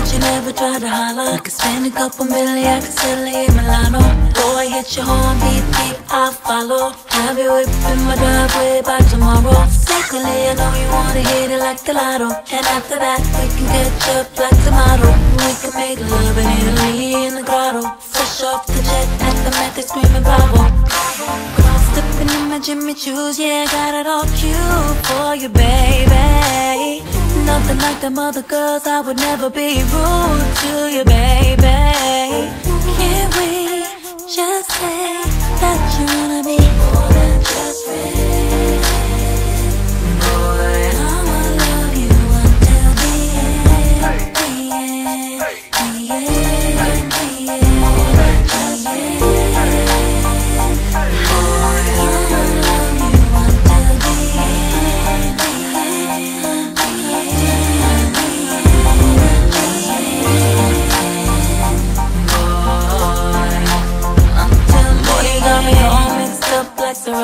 but you never try to holla. I could spend a couple million, I could sell it in Milano. Boy, hit your horn, beep, beep, I follow. Have you whip in my driveway by tomorrow. Secondly, I know you wanna hit it like the lotto. And after that, we can catch up like tomato. We can make love in Italy in the grotto. Fresh off the the Met, they screaming bravo. Stepping in my Jimmy Choos, yeah, got it all cute for you, baby. Nothing like them other girls, I would never be rude to you, baby.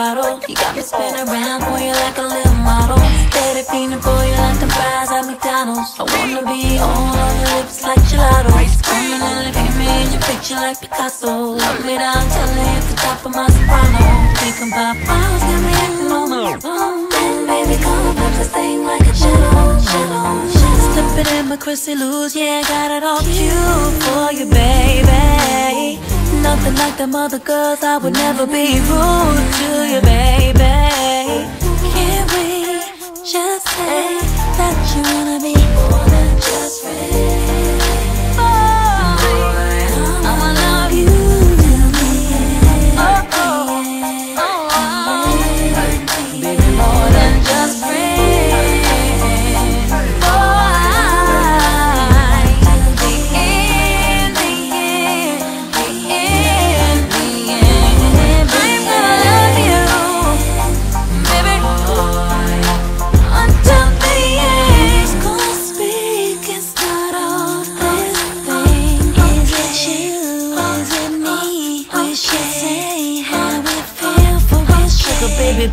Serato. You got me spinning around for you like a little model. Steady feeling for you like the fries at McDonald's. I wanna be all on your lips like gelato. Permanently paint me in your picture like Picasso. Love me down till I hit the top of my soprano. Thinking about miles, got me acting on my phone. Baby, come put this thing like a shadow, shadow, shadow. Slipping in my Christian Lou's, yeah, got it all cute for you, baby. Nothing like them other girls, I would never be rude to you, baby. Can't we just say that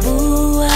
me?